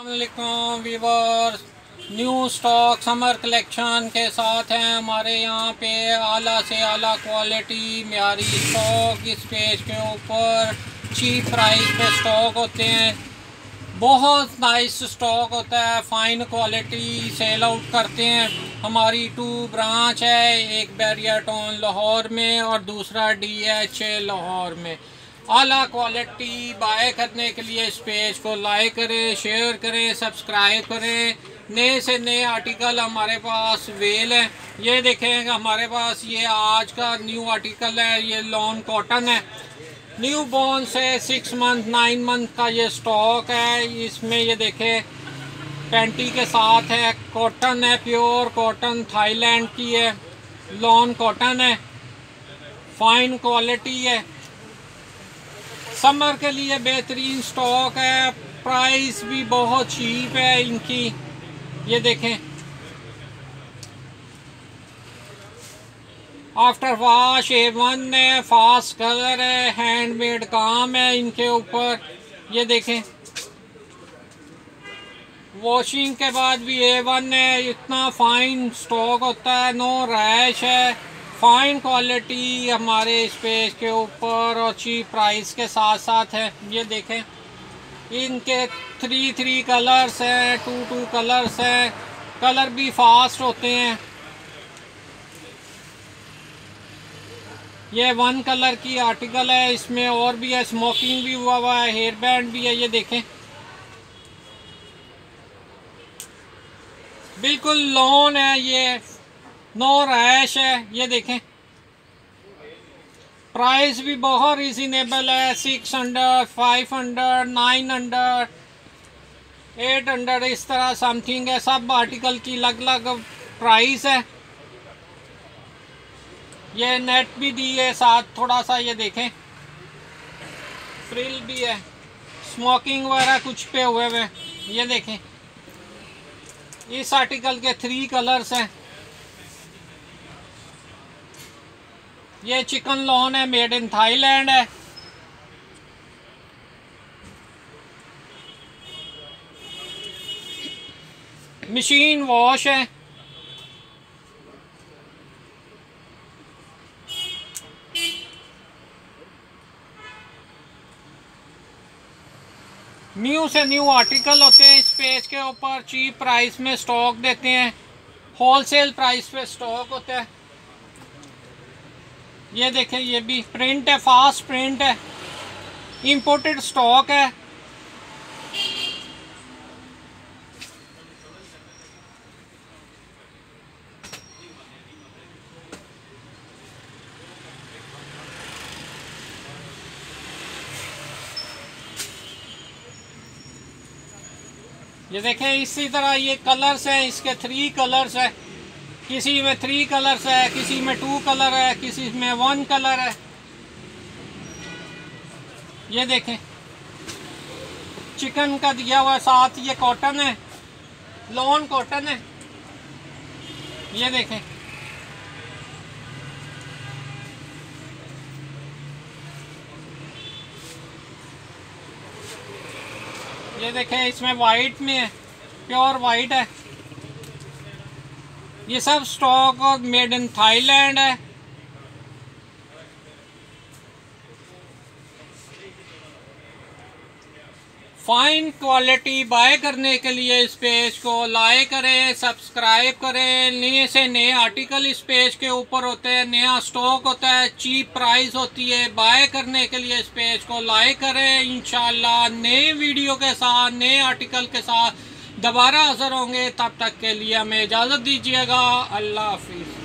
वालेकुम viewers new stock summer collection के साथ हैं हमारे यहाँ पे आला से आला क्वालिटी म्यारी स्टॉक, इस पेज के ऊपर चीप प्राइस पे स्टॉक होते हैं। बहुत नाइस स्टॉक होता है फ़ाइन क्वालिटी सेल आउट करते हैं। हमारी टू ब्रांच है, एक बैरिया टाउन लाहौर में और दूसरा डी एच लाहौर में। आला क्वालिटी बाय करने के लिए इस पेज को लाइक करें, शेयर करें, सब्सक्राइब करें। नए से नए आर्टिकल हमारे पास वेल है। ये देखें हमारे पास ये आज का न्यू आर्टिकल है, ये लॉन कॉटन है। न्यू बॉर्न से सिक्स मंथ नाइन मंथ का ये स्टॉक है। इसमें ये देखें पेंटी के साथ है कॉटन है प्योर कॉटन थाईलैंड की है लॉन कॉटन है। फाइन क्वालिटी है। समर के लिए बेहतरीन स्टॉक है, प्राइस भी बहुत चीप है इनकी। ये देखें। आफ्टर वाश ए वन है फास्ट कलर है हैंडमेड काम है इनके ऊपर। ये देखें। वॉशिंग के बाद भी ए वन है, इतना फाइन स्टॉक होता है नो रैश है। फाइन क्वालिटी हमारे इस पेज के ऊपर और चीप प्राइस के साथ साथ है। ये देखें, इनके थ्री थ्री कलर्स हैं टू टू कलर्स हैं। कलर भी फास्ट होते हैं। ये वन कलर की आर्टिकल है, इसमें और भी है स्मोकिंग भी हुआ हुआ है हेयर बैंड भी है, ये देखें। बिल्कुल लॉन है ये। नो रैश है, ये देखें। प्राइस भी बहुत रिजनेबल है six hundred five hundred nine hundred eight hundred इस तरह समथिंग है। सब आर्टिकल की अलग अलग प्राइस है। ये नेट भी दी है, साथ थोड़ा सा ये देखें। फ्रिल भी है। स्मोकिंग वगैरह कुछ पे हुए हुए। ये देखें। इस आर्टिकल के थ्री कलर्स हैं। ये चिकन लॉन है, मेड इन थाईलैंड है। मशीन वॉश है। न्यू से न्यू आर्टिकल होते हैं इस पेज के ऊपर। चीप प्राइस में स्टॉक देते हैं। होलसेल प्राइस पे स्टॉक होता है। ये देखें, ये भी प्रिंट है फास्ट प्रिंट है इंपोर्टेड स्टॉक है। ये देखें, इसी तरह ये कलर्स हैं, इसके थ्री कलर्स है। किसी में थ्री कलर्स है, किसी में टू कलर है, किसी में वन कलर है। ये देखें। चिकन का दिया हुआ साथ, ये कॉटन है। लॉन कॉटन है। ये देखें। ये देखें, इसमें वाइट में है प्योर वाइट है। ये सब स्टॉक मेड इन थाईलैंड है। फाइन क्वालिटी बाय करने के लिए इस पेज को लाइक करें सब्सक्राइब करें। नए से नए आर्टिकल इस पेज के ऊपर होते हैं, नया स्टॉक होता है चीप प्राइस होती है। बाय करने के लिए इस पेज को लाइक करें। इंशाल्लाह नए वीडियो के साथ, नए आर्टिकल के साथ दोबारा असर होंगे तब तक के लिए हमें इजाज़त दीजिएगा। अल्लाह हाफिज़।